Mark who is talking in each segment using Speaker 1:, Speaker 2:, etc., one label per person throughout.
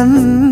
Speaker 1: నన్నే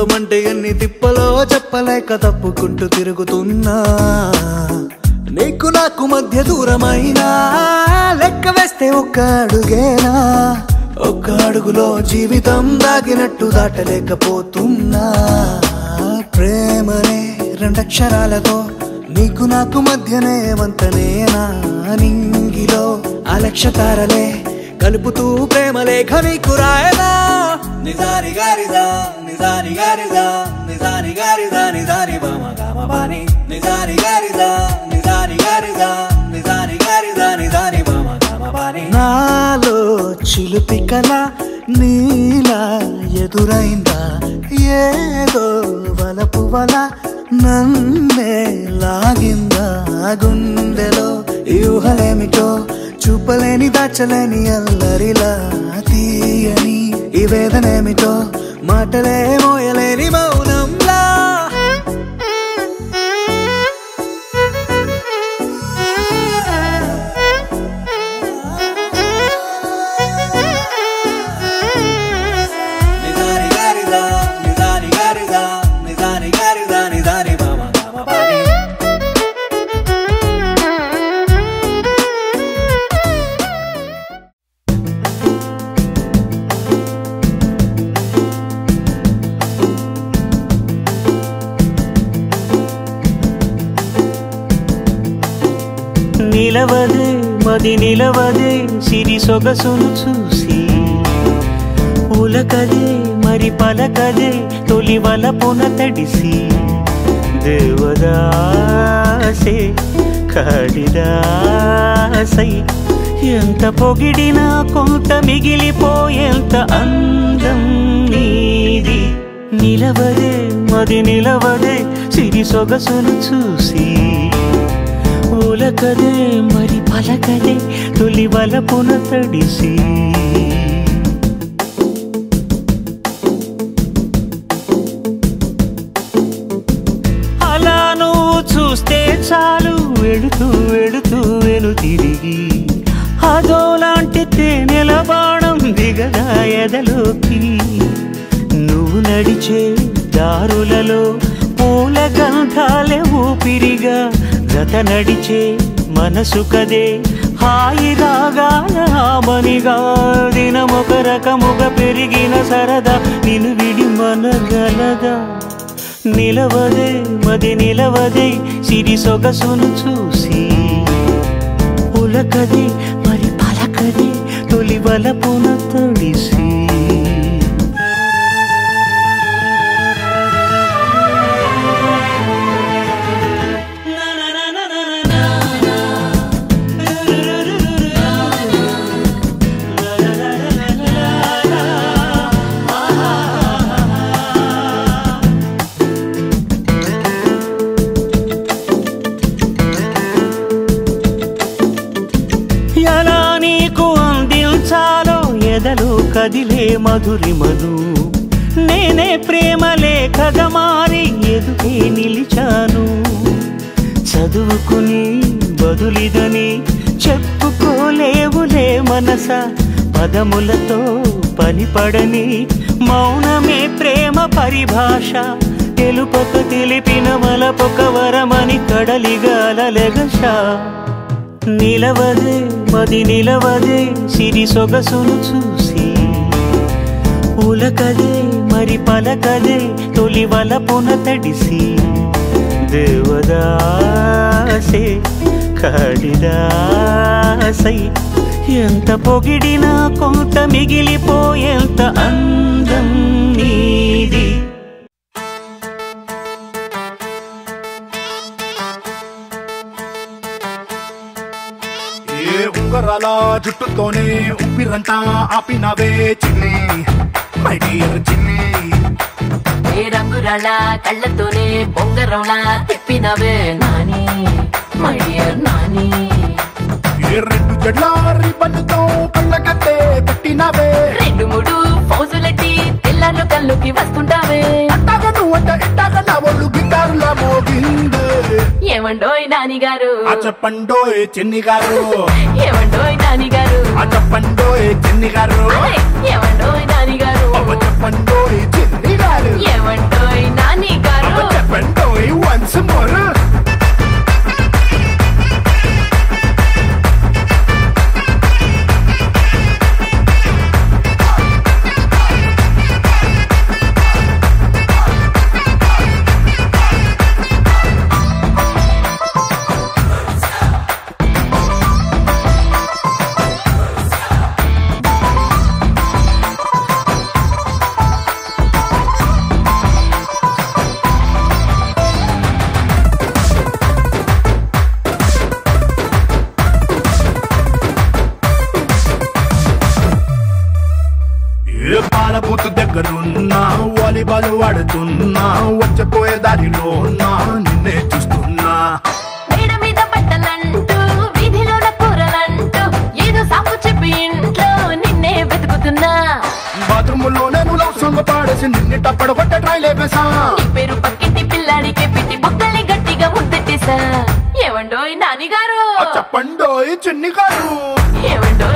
Speaker 1: అంటే ఎన్ని తిప్పలో చెప్పలేక తప్పుకుంటూ తిరుగుతున్నా. నీకు నాకు మధ్య దూరమైనా లెక్క వేస్తే ఒక్క అడుగేనా? ఒక్క అడుగులో జీవితం దాగినట్టు దాటలేకపోతున్నా. ప్రేమనే రెండక్షరాలతో నీకు నాకు మధ్యనే వంతనేనా? నింగిలో అలక్ష తారలే కలుపుతూ ప్రేమ లేఖ నీకు రాయనా? నిజాని గారిదా నిజాని గారిదా నిజాని గారిదా నిజాని బామ గామ బాని. నిజాని గారిదా నిజాని గారిదా నిజాని గారిదా నిజాని బామ గామ బాని. నాలో చిలుపి కల నీలా ఎదురైందా? ఏదో వలపు వల నన్నే లాగిందా గుండెలో? యూహలేమిటో చూపలేని దాచలేని అల్లరిలా తీయని ఈ వేదనేమిటో మాటలే మోయలేని మౌనం.
Speaker 2: నిలవదే సిరి సొగసును చూసి. ఉలకదే మరి పలకదే తొలి వలపున తడిసి. దేవదాసే కాళిదాసై ఎంత పొగిడినా కొంత మిగిలిపోయేంత అందం నీది. నిలవదే మది నిలవదే సిరి సొగసును చూసి. పలకదే మరి పలకదే తొలి వలపున తడిసి. అలా నువ్వు చూస్తే చాలు వెళుతూ వెళుతూ వెను తిరిగి. అదోలాంటి తేనెల బాణం దిగదా ఎదలోకి. నువ్వు నడిచే దారులలో పూల గంధాలే ఊపిరిగా. జత నడిచే మనసు కదే. హాయి రాగాల ఆమనిగా దినమొక రకముగా పెరిగిన సరదా నిను విడి మనగలదా నిలవదే మది నిలవదే సిరి సొగసును చూసి. ఉలకదే మరి పలకది తొలి వలపున మధురిమను నేనే ప్రేమ లేఖగా మారి ఎదుటే నిలిచాను. చదువుకుని బదులిదని చెప్పుకోలేవులే మనస. పదములతో పనిపడని మౌనమే ప్రేమ పరిభాష. తెలుపక తెలిపిన మలపొక వరమని కడలిగాలెగష నిలవదే మది నిలవదే సిరి సొగసును చూసి ఉలకదే మరి పలకదే తొలి వలపున తడిసి దేవదాసే కాళిదాసై ఎంత పొగిడినా కొంత మిగిలిపోయేంత అందం నీది
Speaker 3: ఏ ఉంగరాల జుట్టుతోనే ఉప్పిరంతా ఆపినవే చిన్ని మై డియర్ చిన్ని
Speaker 4: ఏ కళ్ళతోనే బొంగరంలా తిప్పినవే నాని మై డియర్ నాని.
Speaker 3: ఏ రెండు జడ్ల రిబ్బన్తో కళ్ళకట్టే కట్టినవే
Speaker 4: రెండు మూడు ఫౌజులెట్టి తెల్లారు కల్లుకి వస్తుంటావే.
Speaker 3: అట్టాగ నువ్వంట ఇట్టాగ నా ఒళ్ళు గిటారులా మోగిందే.
Speaker 4: ఏమండోయ్ నాని గారు?
Speaker 3: ఆ చెప్పండోయ్ చిన్ని గారు.
Speaker 4: ఏమండోయ్ నాని గారు?
Speaker 3: ఆ చెప్పండోయ్ చిన్ని గారు.
Speaker 4: ఏమండోయ్
Speaker 3: చెప్పండోయ్ చిన్ని గారు
Speaker 4: ఏమండోయ్ నాని గారు
Speaker 3: చెప్పండోయ్ వన్స్ మోర్ ఆడుతున్నా వచ్చపోయే దారిలో నా నిన్నే చూస్తున్నా.
Speaker 4: మేడ మీద బట్టలంటూ వీధిలోన కూరలంటూ ఏదో సాకు చెప్పి ఇంట్లో నిన్నే వెతుకుతున్నా.
Speaker 3: బాత్రూమ్లో నేను లవ్ సాంగ్ పాడేసి నిన్ను టప్పడ కొట్ట ట్రై లేపేసా
Speaker 4: నీ పేరు పక్కింటి పిల్లాడికి పిట్టి బుక్కల్ని గట్టిగా ముద్దెట్టేశా ఏమండోయ్ నాని గారు
Speaker 3: ఆ చెప్పండోయ్ చిన్ని గారు
Speaker 4: ఏమండోయ్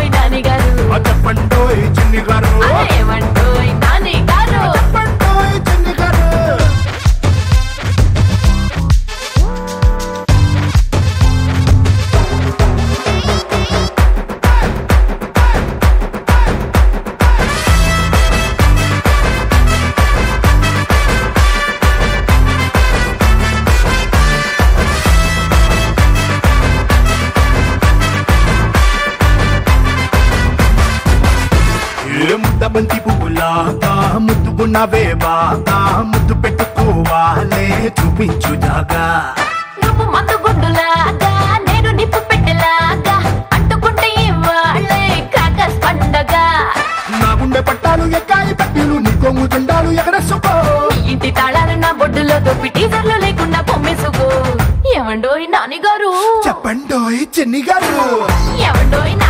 Speaker 3: చెప్పండోయ్ చిన్ని గారు
Speaker 4: ఏమండోయ్ నాని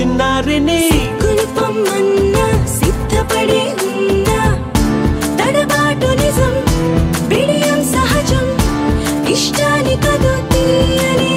Speaker 5: చిన్నారిని.
Speaker 6: కులపమ్మన్నా సిద్ధపడి ఉన్నా తడబాటు నిజం విడియం సహజం ఇష్టాని కదు తీయని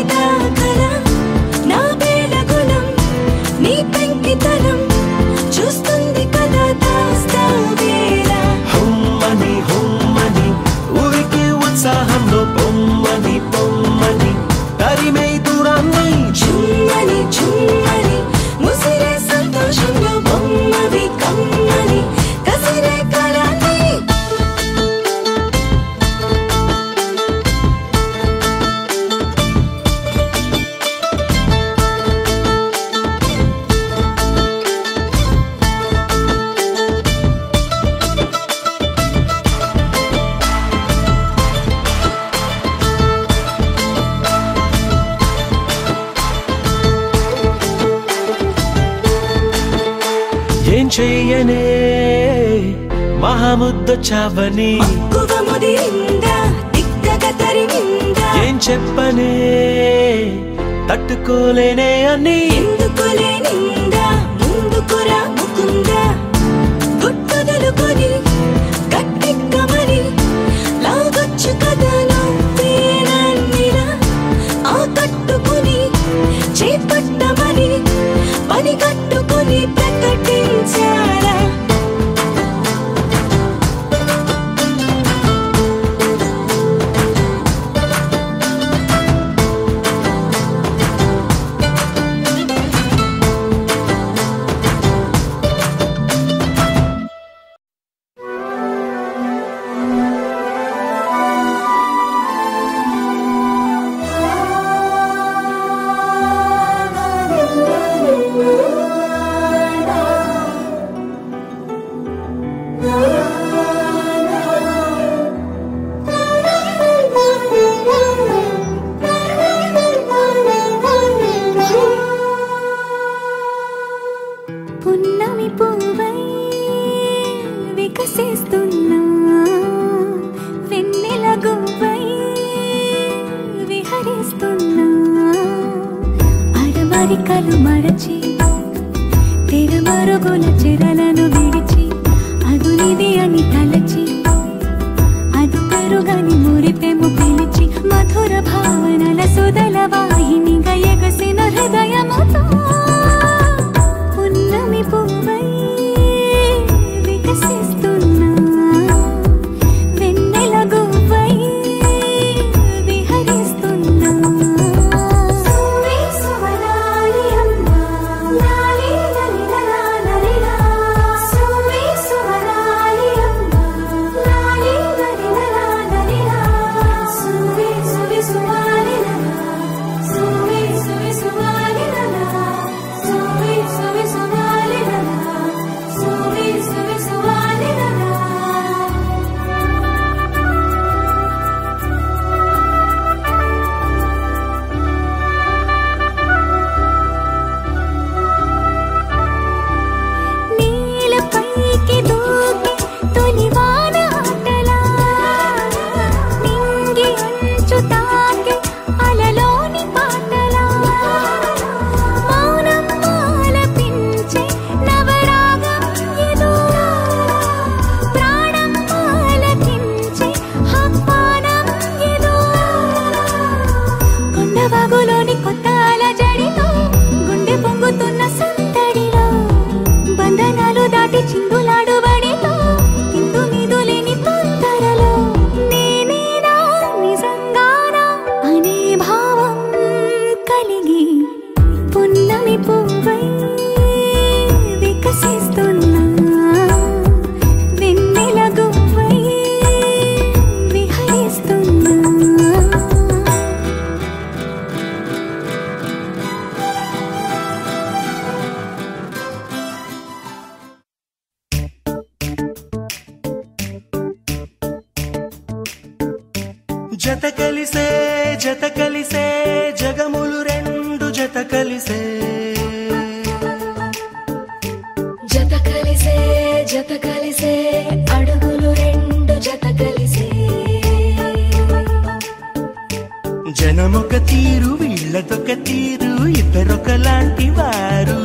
Speaker 7: ಚಾವನಿ కలిసే
Speaker 6: అడుగులు రెండు జత కలిసే.
Speaker 7: జనమొక తీరు వీళ్ళదొక తీరు ఇద్దరొక లాంటి వారు.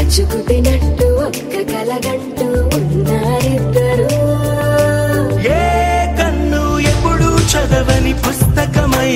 Speaker 6: అచ్చుకుతినట్టు ఒక్క కలగంటూ
Speaker 7: ఏ కన్ను ఎప్పుడు చదవని పుస్తకమై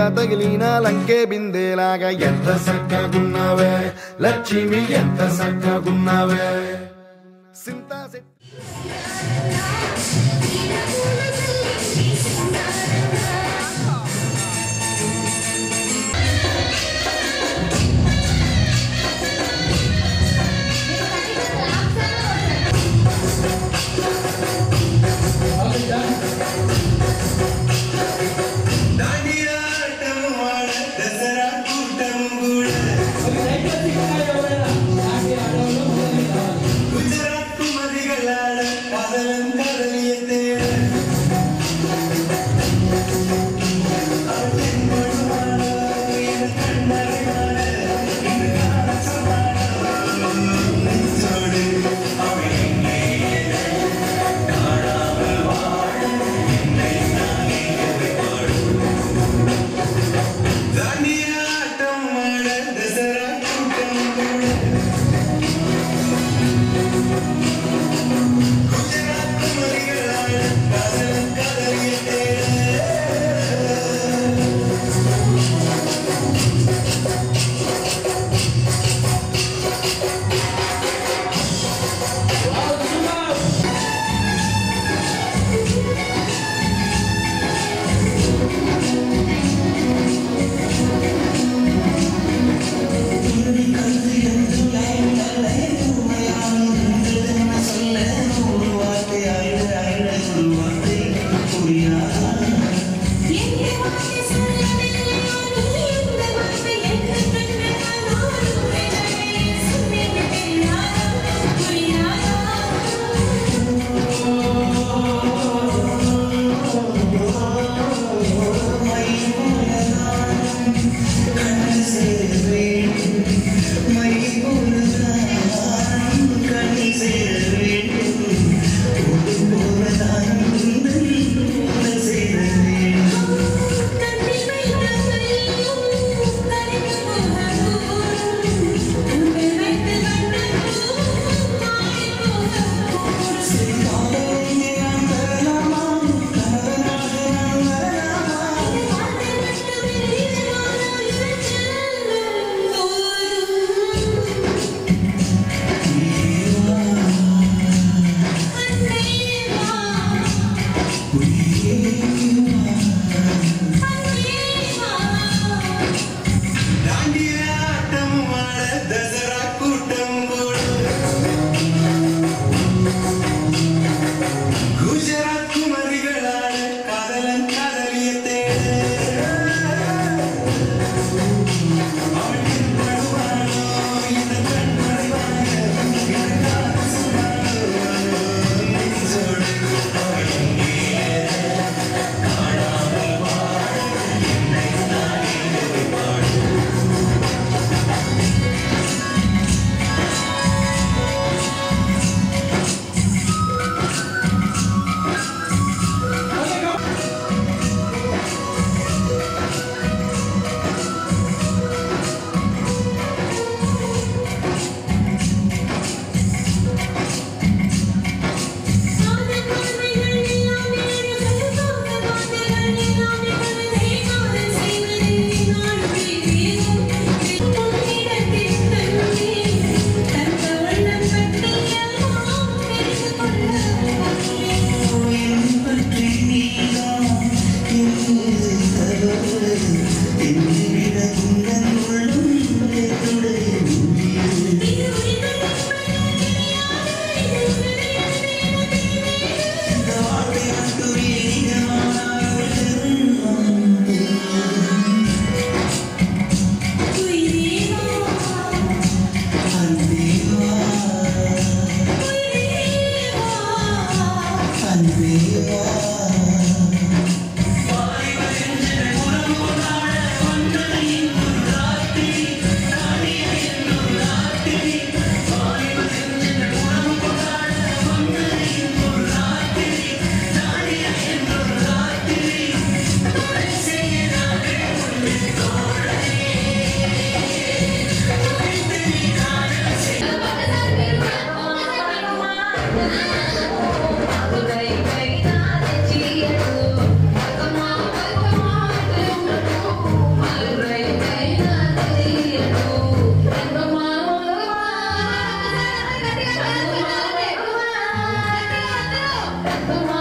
Speaker 7: లంక
Speaker 8: తగిలిన లంకే బిందేలాగా ఎంత సక్కగున్నావే లక్ష్మి ఎంత సక్కగున్నావే
Speaker 5: 음.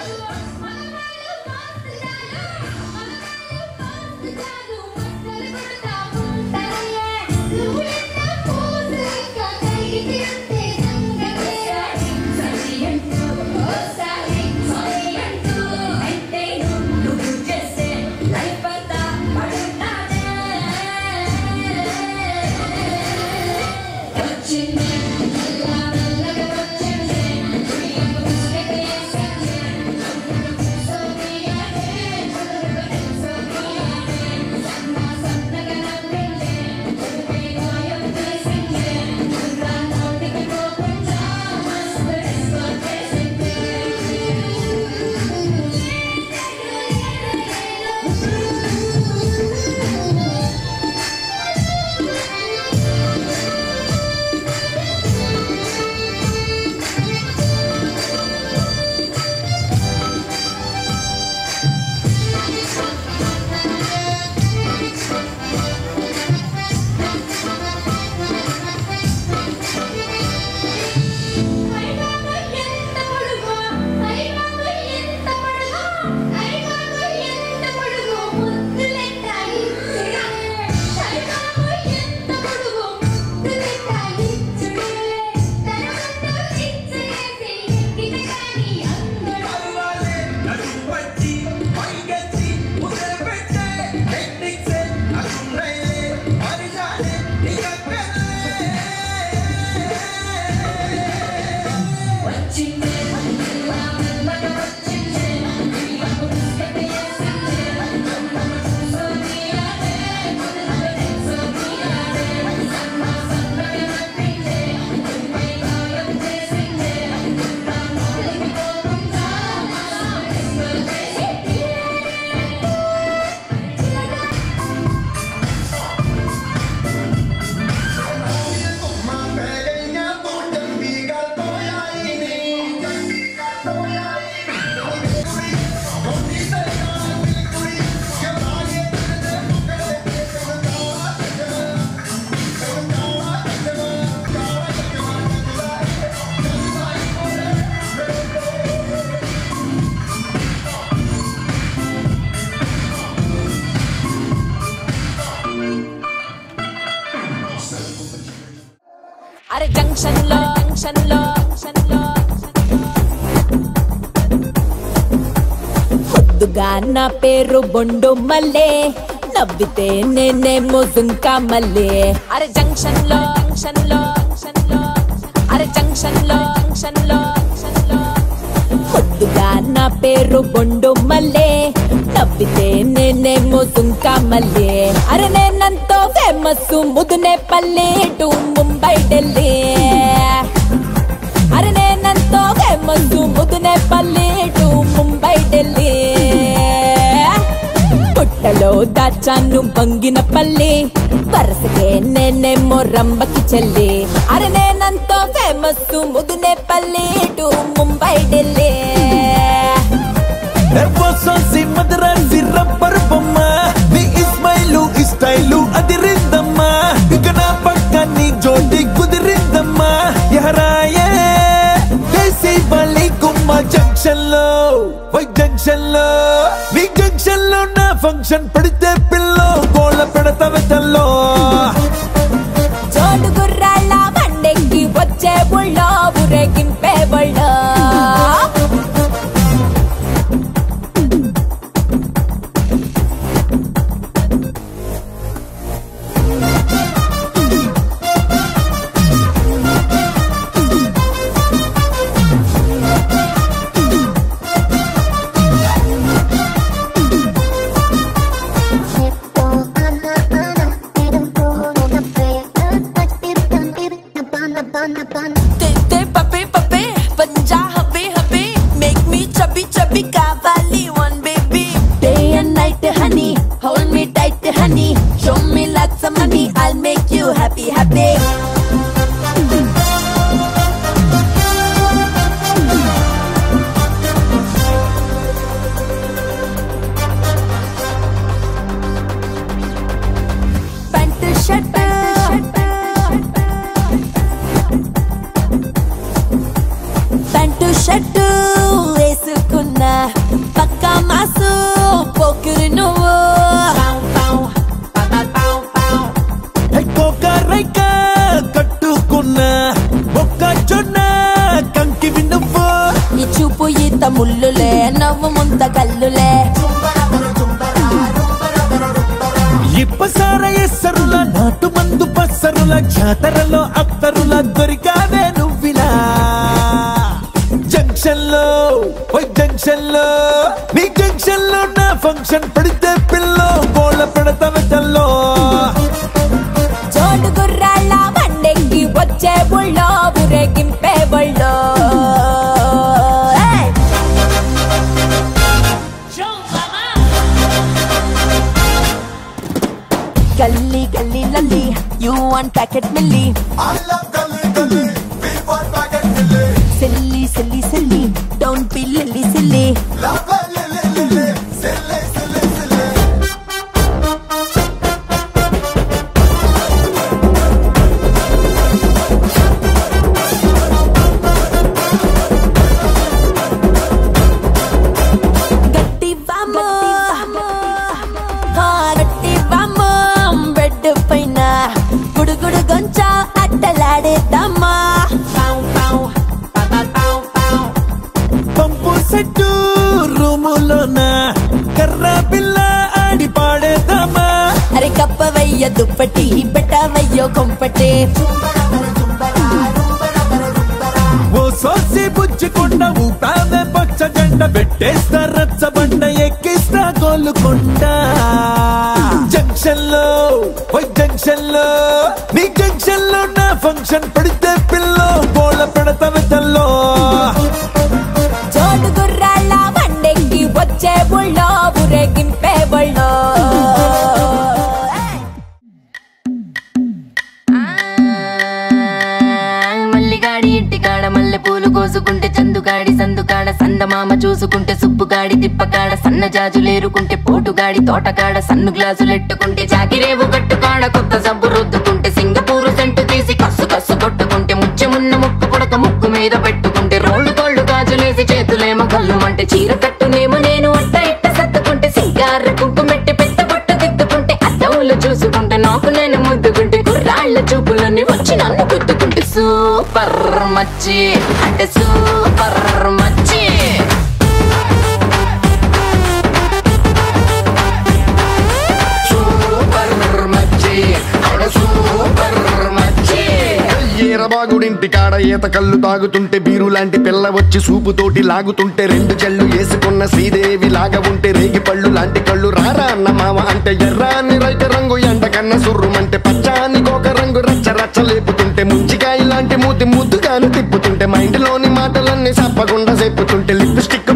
Speaker 9: అరే నా పేరు బొండు మల్లే. నవ్వితే నేనేమో జుంకా మల్లే. అరే జంక్షన్లో జంక్షన్లో జంక్షన్లో అరే జంక్షన్లో జంక్షన్లో జంక్షన్లో ముద్దుగా నా పేరు బొండు మల్లే. నవ్వితే నేనేమో జుంకా మల్లే. అరే నేనంతో ఫేమస్ ముదునే పల్లె టు ముంబై ఢిల్లీ. పల్లె టు ముంబై ఢిల్లీ పుట్టలో దాచి వచ్చాను బంగిన పల్లి. వరసకే నేనేమో రంబకి చెల్లి. అరే నేనంతో famous Mudinepalli to Mumbai Delhi.
Speaker 5: ఎర్వసోసి మదరాసి రబ్బర్ బొమ్మ. నీ ఇస్మైలు ఇస్టైలు అదిరిందమ్మా ఇక నా పక్క నీ జోడి కుదిరిందమ్మా. ఎహరాయే దేశీ బలి గుమ్మ జంక్షన్లో వై జంక్షన్లో నీ జంక్షన్లో నా ఫంక్షన్ పడితే
Speaker 9: దుప్పటి పెట్టవయ్యో కొంపటే.
Speaker 5: ఓ సోసి బుజ్జికొండ ఊపావే పచ్చ జెండ పెట్టేస్తా రచ్చబండ ఎక్కిస్తా కోలుకుంట. జంక్షన్లో ఓ జంక్షన్లో నీ జంక్షన్లో నా ఫంక్షన్ పడితే
Speaker 4: సందుకాడ చూసుకుంటే సుబ్బుగాడి తిప్పకాడ సన్న జాజులేరుకుంటే పోటుగాడి తోటకాడ సన్ను గ్లాసులెట్టుకుంటే జాకిరేవు కట్టుకాడ కొత్త సబ్బు రుద్దుకుంటే సింగపూరు సెంటు తీసి కస్సు కస్సు కొట్టుకుంటే ముచ్చెమున్న ముక్కు పుడక ముక్కు మీద పెట్టుకుంటే రోళ్ళు కోళ్ళు గాజులేసి చేతులేమో కళ్ళుమంటే చీర కట్టునేమో నేను అట్ట ఇట్ట సత్తుకుంటే సింగార కుంకుమెట్టి పెద్ద పొట్టు దిద్దుకుంటే అద్దములు చూసుకుంటే నాకు నేను ముద్దుకుంటే కుర్రాళ్ళ చూపులని వచ్చి నన్ను గుద్దుకుంటే సూపర్ మచ్చి. అంటే
Speaker 8: కాడ ఈత కళ్ళు తాగుతుంటే బీరు లాంటి పిల్ల వచ్చి సూపుతోటి లాగుతుంటే రెండు చెళ్ళు వేసుకున్న శ్రీదేవి లాగా ఉంటే రేగి పళ్ళు లాంటి కళ్ళు. రారా అన్న మామ అంటే ఎర్రాని రైత రంగు ఎండ కన్న సుర్రుమంటే పచ్చాని గోక రంగు రచ్చ రచ్చ లేపుతుంటే ముంచికాయ లాంటి మూతి ముద్దుగాను తిప్పుతుంటే మైండ్లోని మాటలన్నీ చెప్పకుండా చెప్పుతుంటే లిప్స్టిక్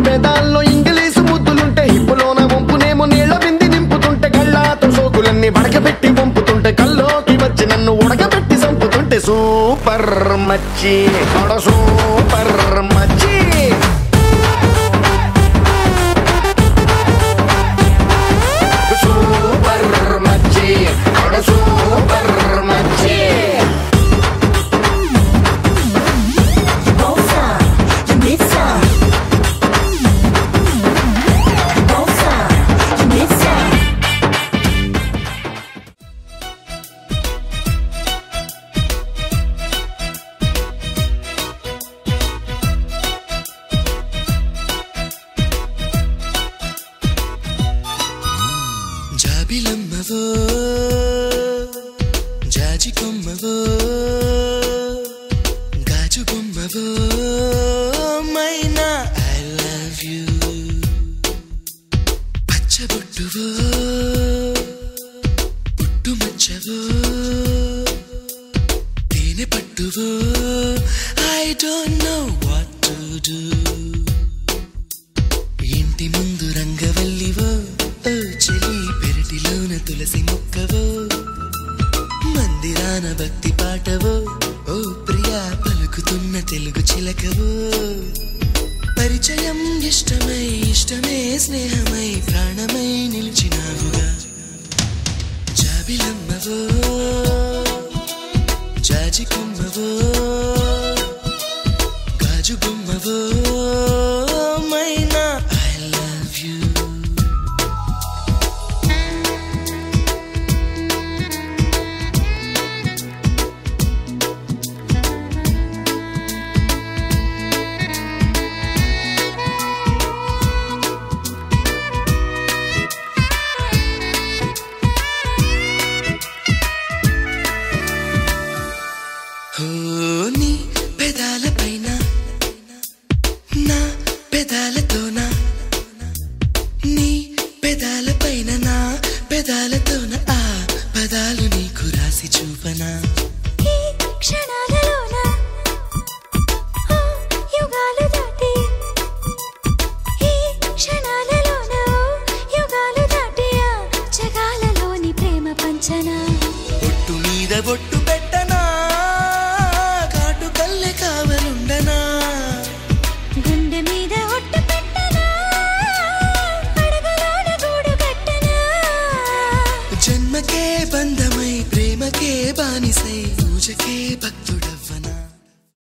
Speaker 8: సూపర్ మచ్చి. సూపర్
Speaker 7: పలుకవో మందిరాన భక్తి పాటవో? ఓ ప్రియా పలుకుతున్న తెలుగు చిలకవో? పరిచయం ఇష్టమై ఇష్టమే స్నేహమై ప్రాణమై నిలిచినావుగా. జాబిలమ్మవో? జాజికుమ్మవో?